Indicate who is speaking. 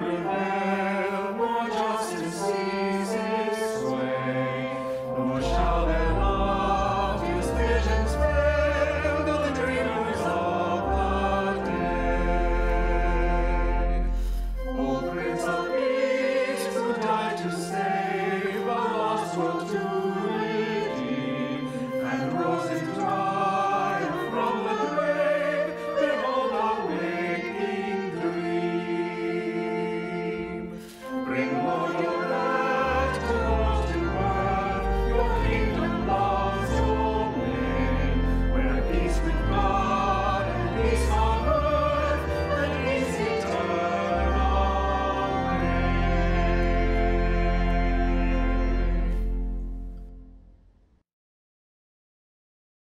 Speaker 1: sempre.